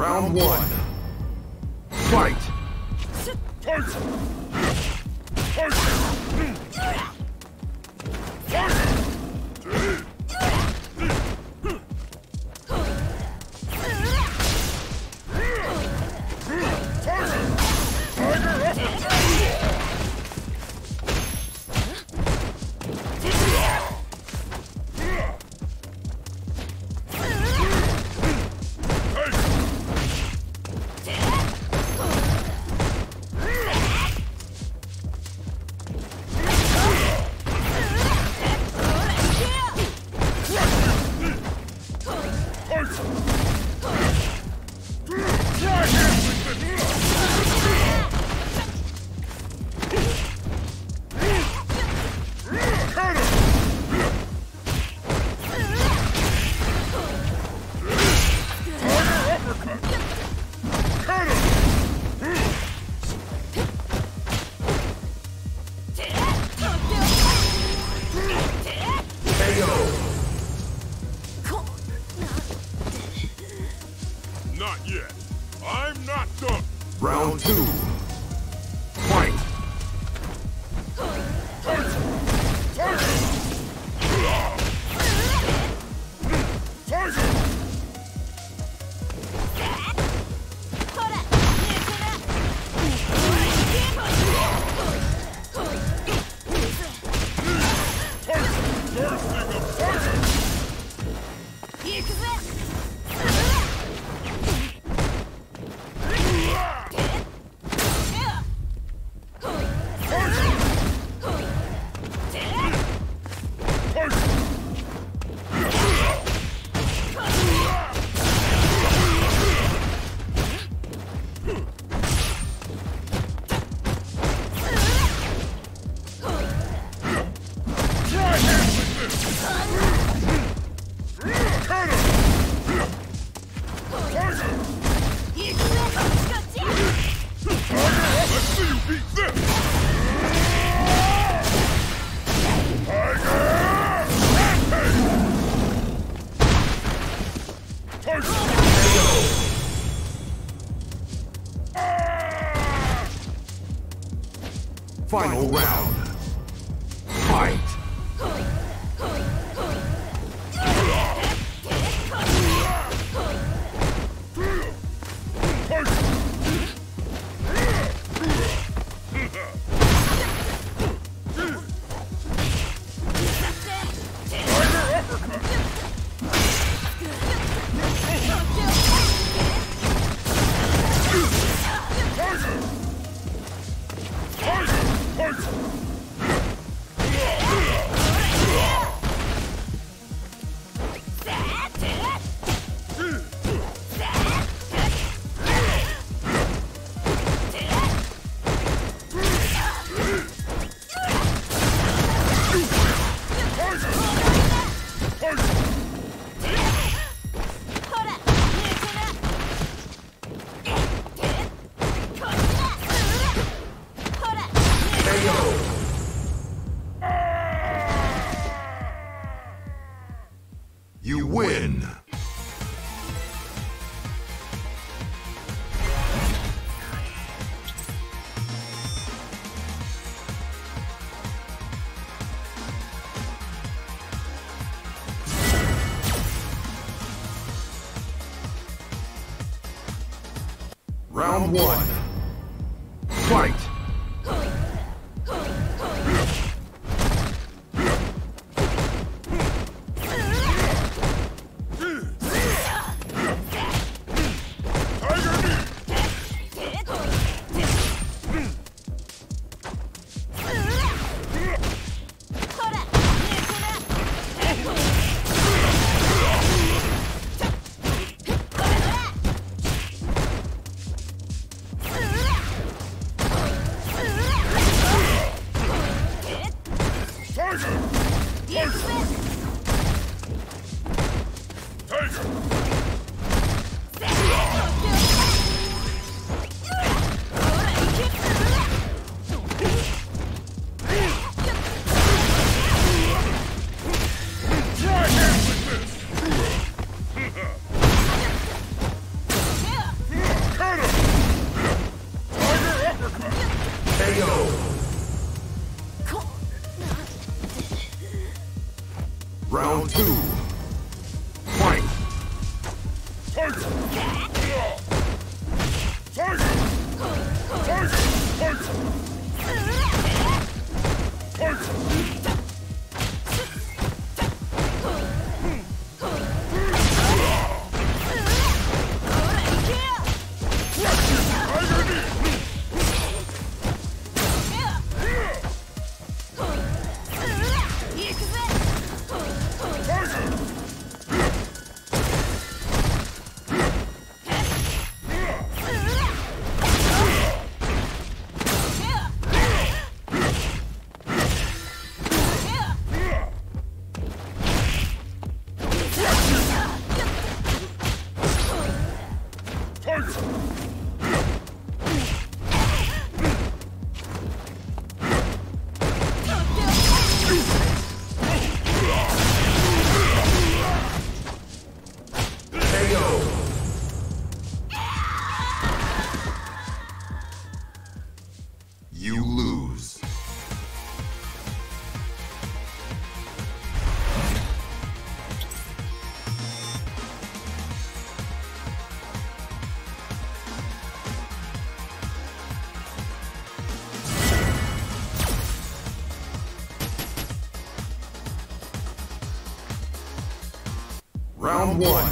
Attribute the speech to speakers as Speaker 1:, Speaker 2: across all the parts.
Speaker 1: Round one.
Speaker 2: Not yet. I'm not done.
Speaker 1: Round two. One.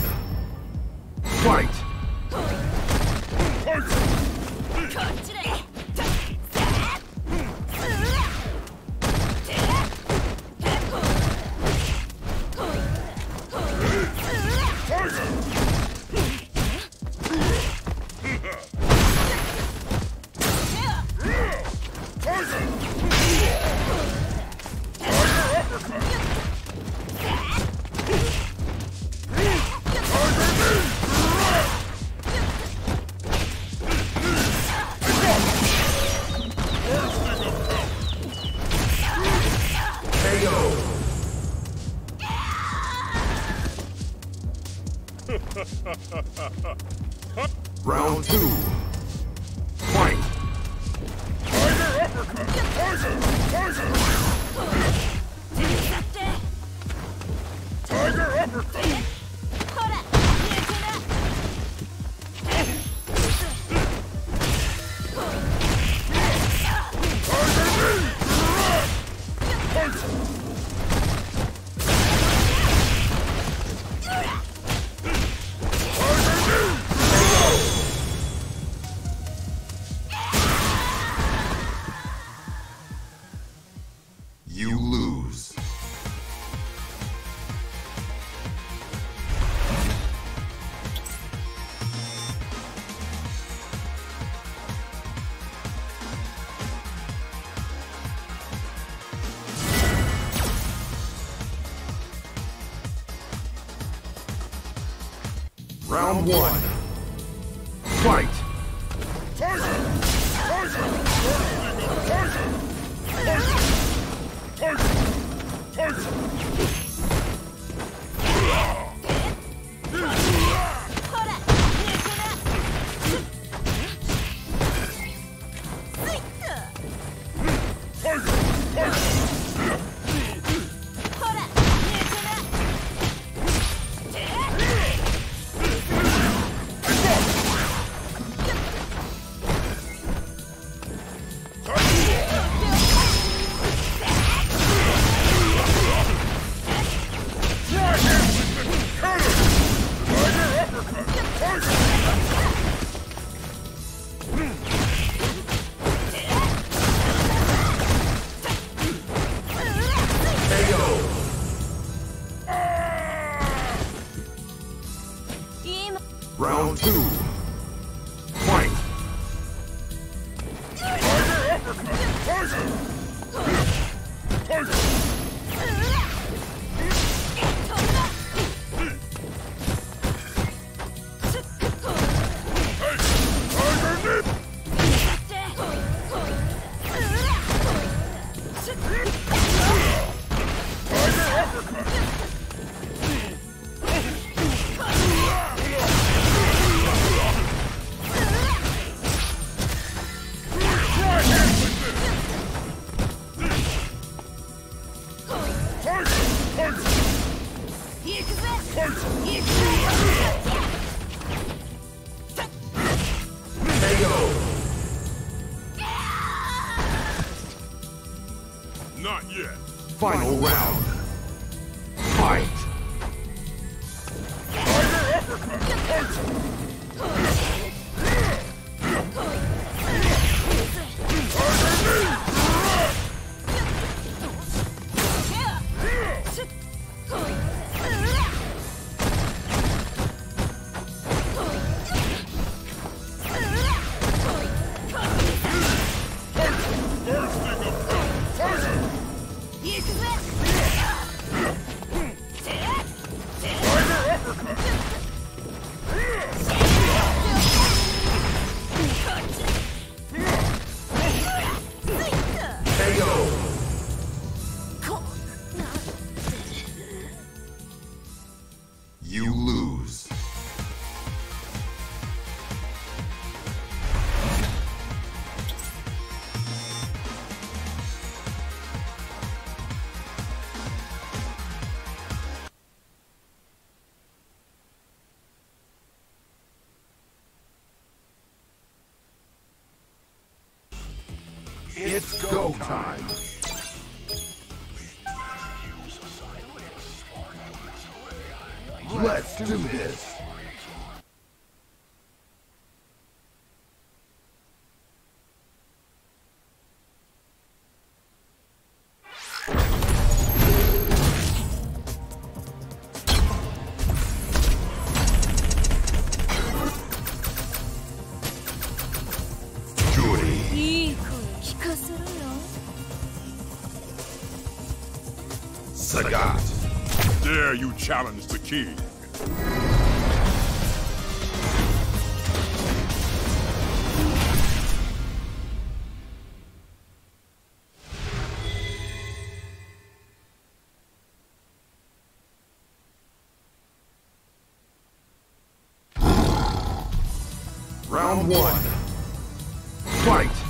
Speaker 2: Dare you challenge the king?
Speaker 1: Round one. Fight.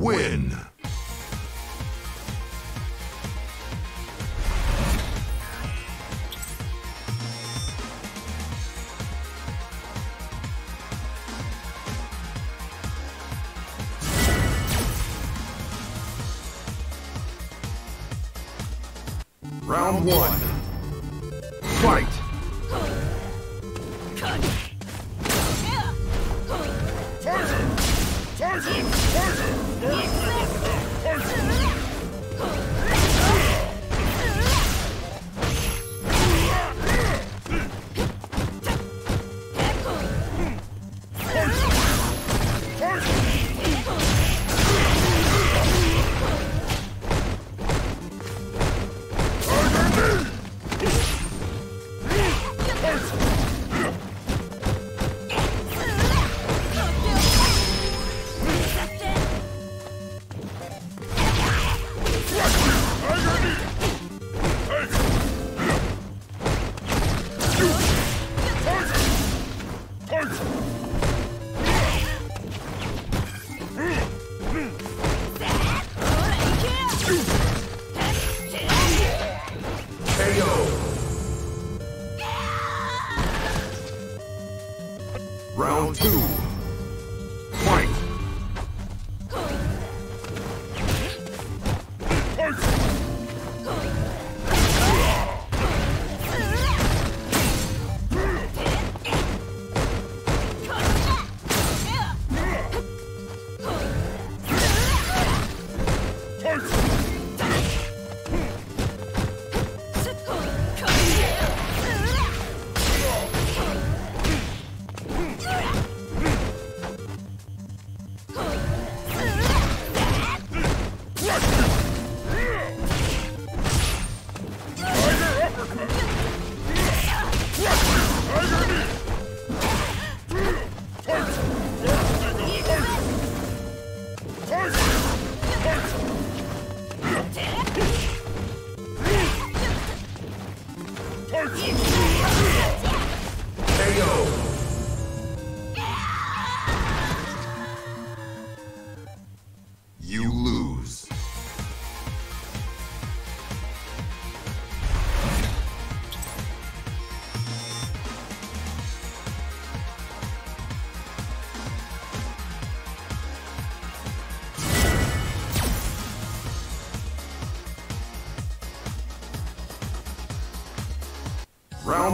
Speaker 2: Win! Round one.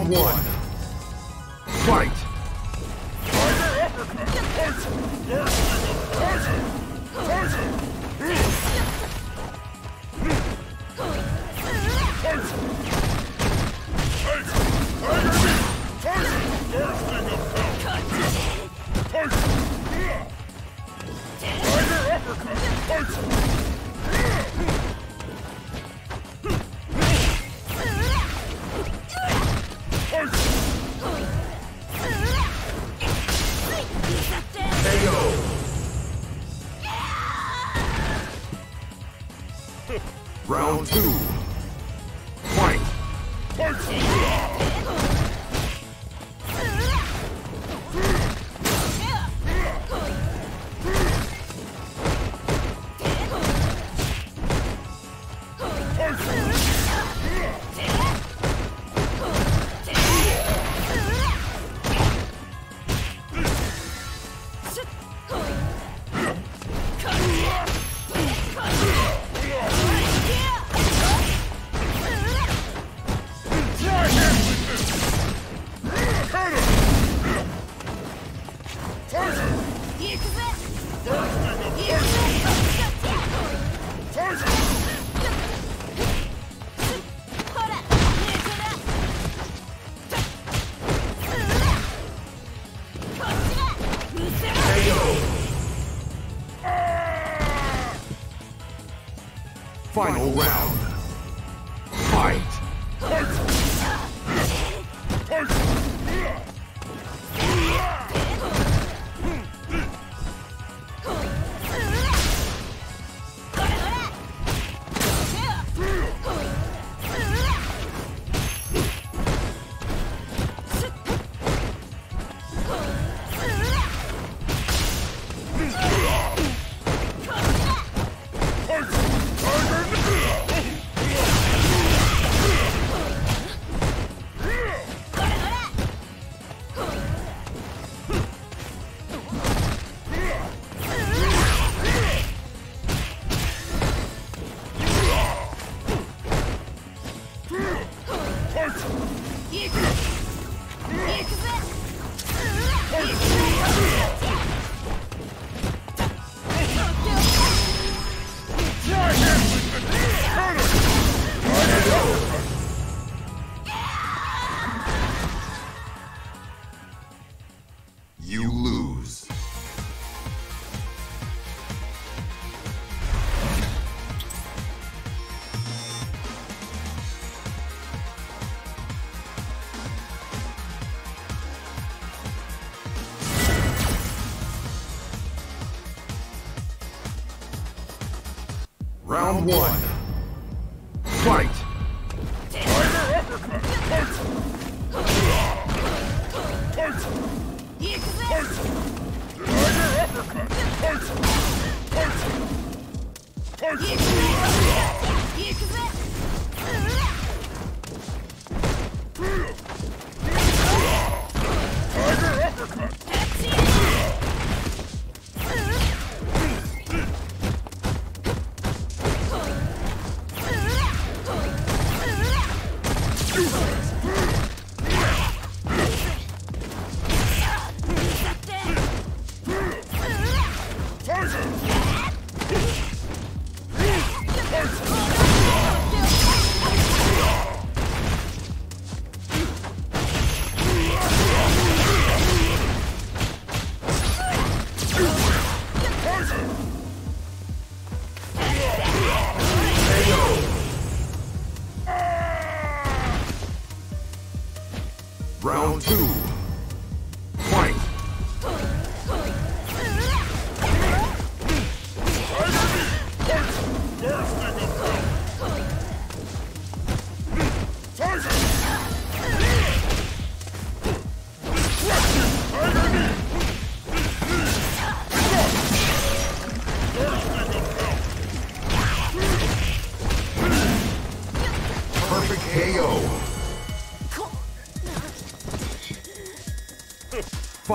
Speaker 1: One. Two.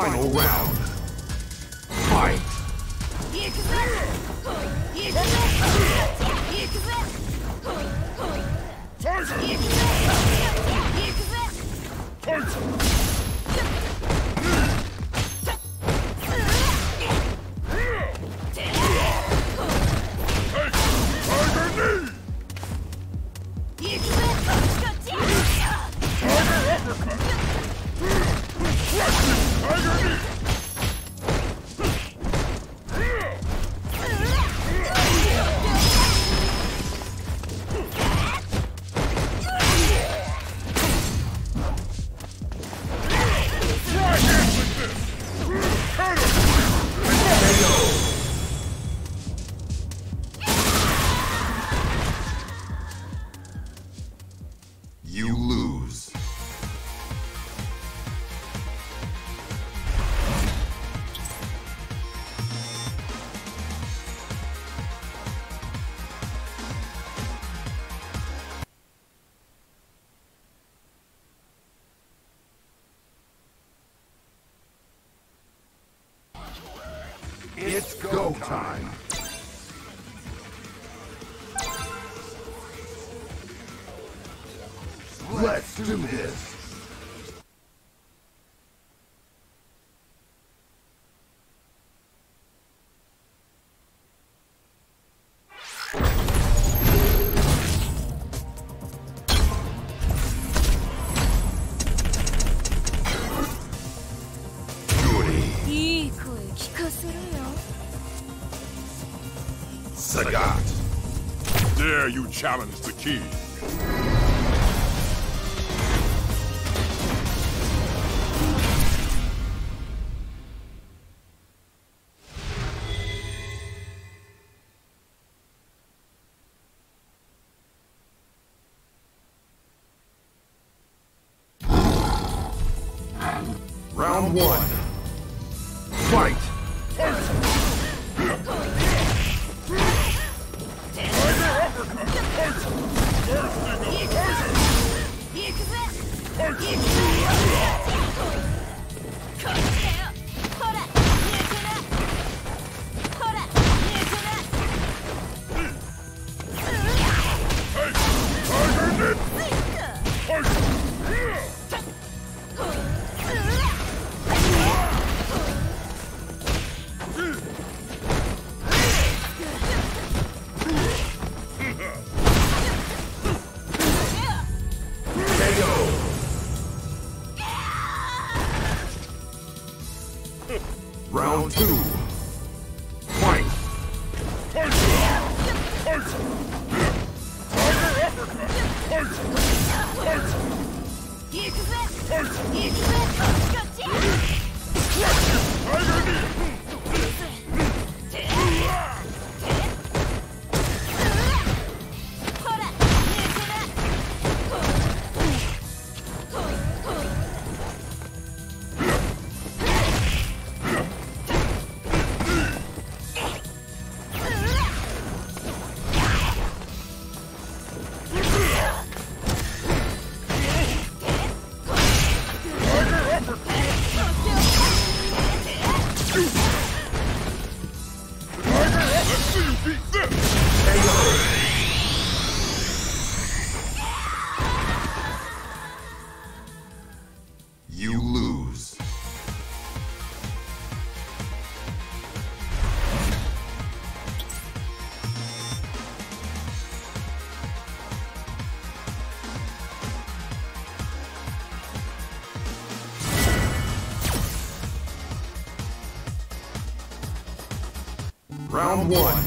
Speaker 1: Final round.
Speaker 2: Dare you challenge the king?
Speaker 1: Round one. One.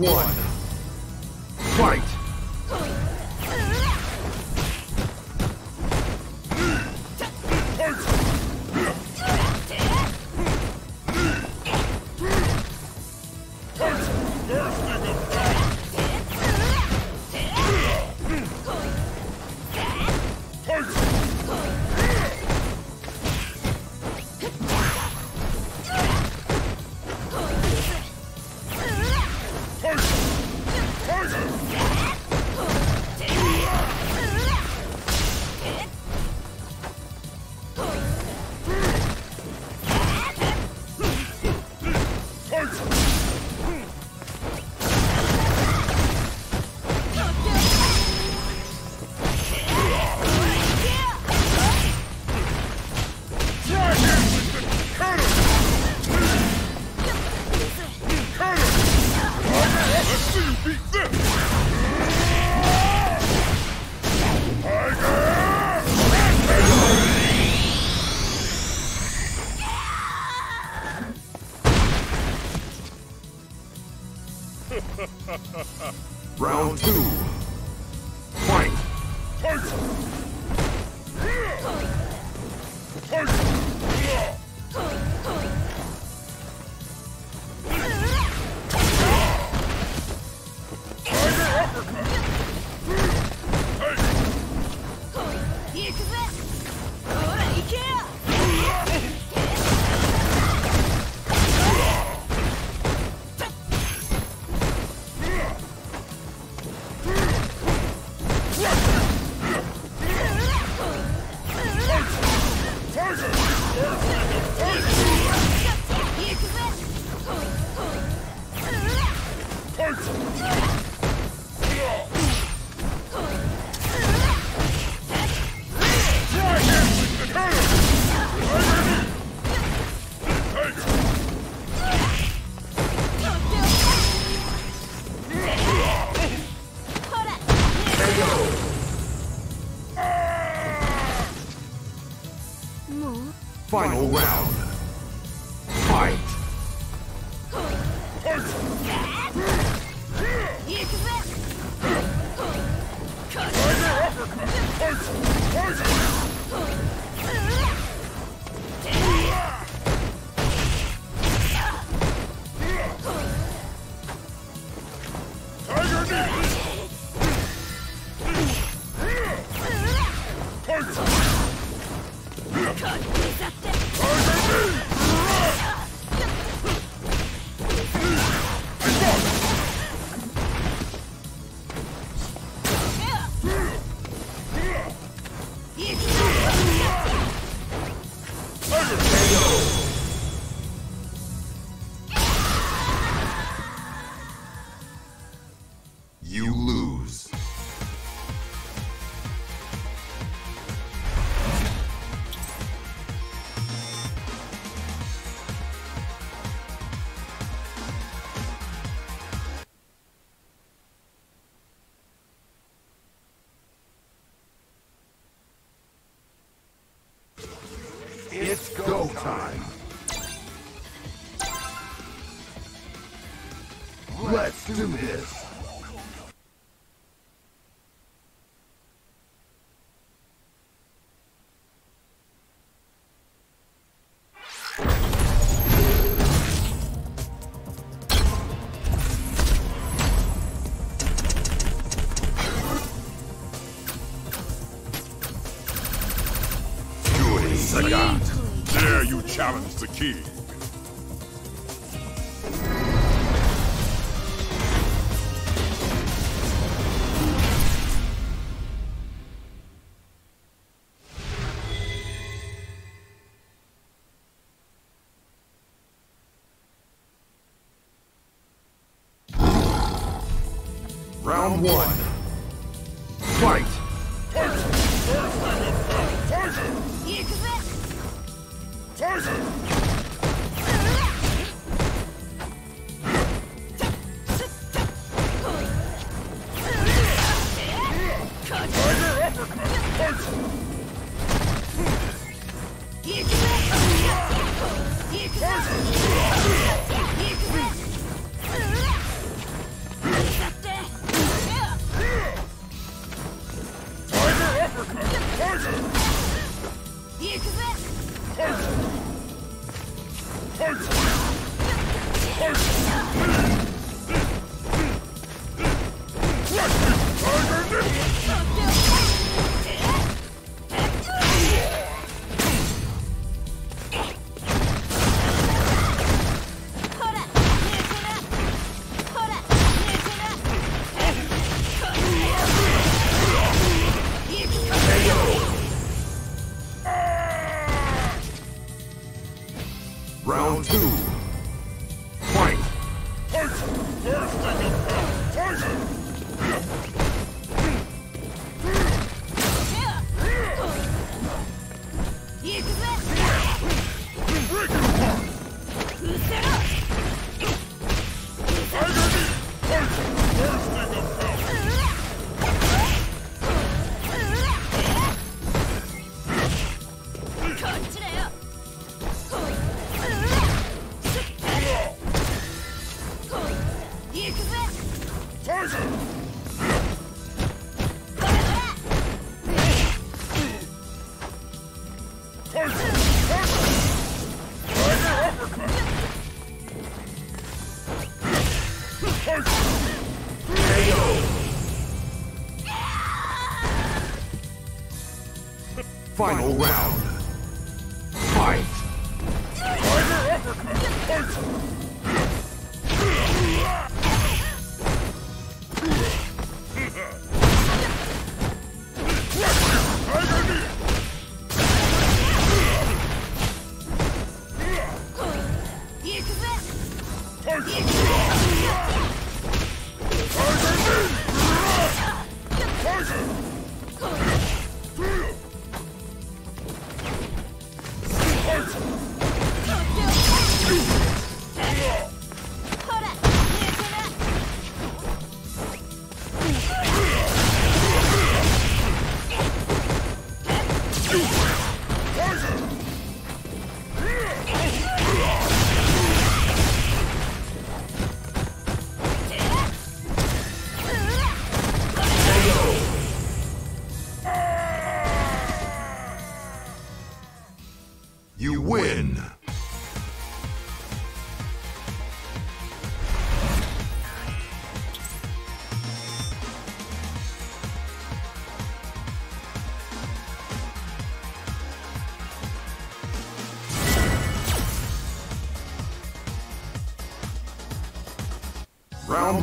Speaker 1: One.
Speaker 2: Final round.
Speaker 1: Challenge
Speaker 2: Final round.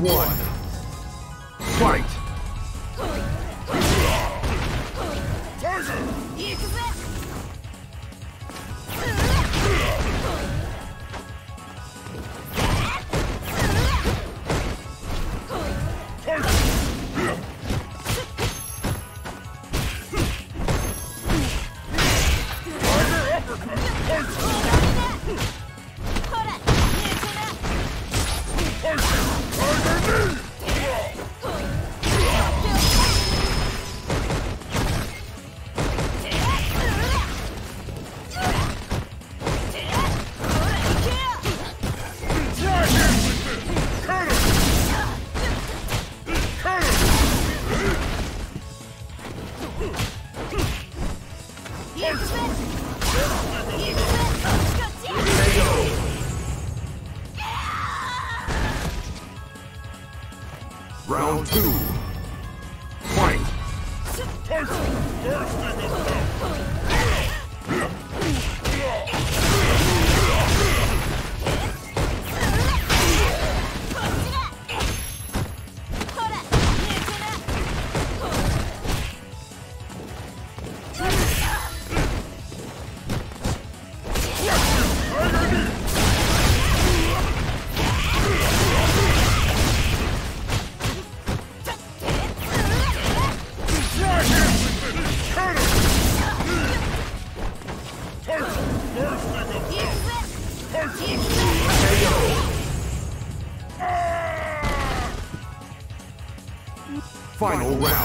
Speaker 1: One. Final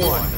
Speaker 1: one.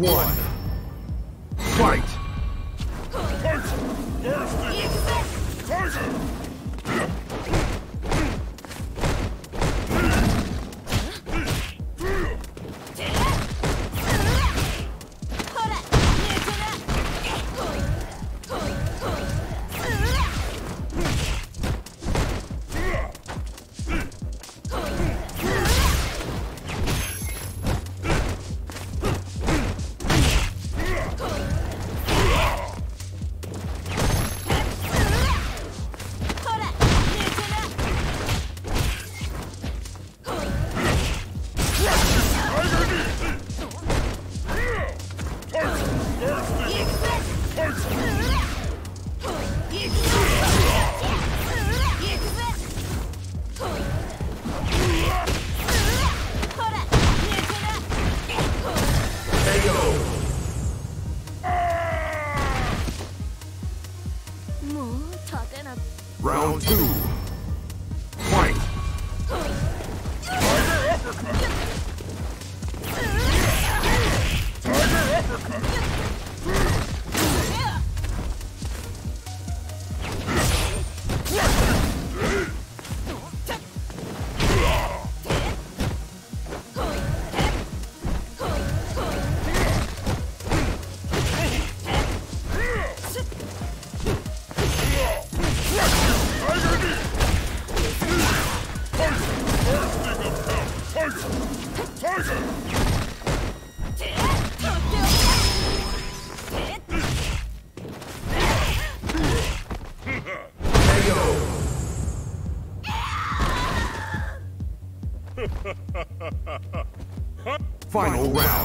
Speaker 1: One. Final round.